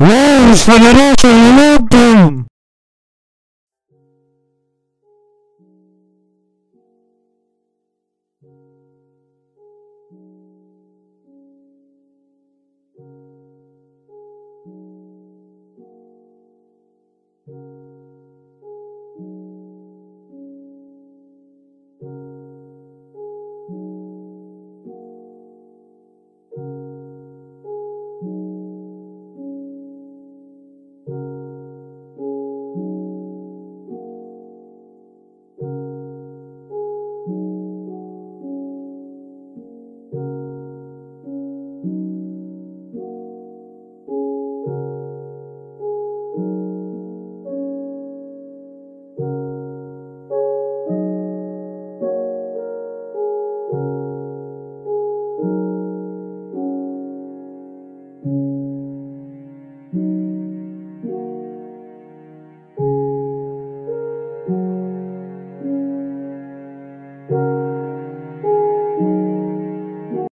Rose Federation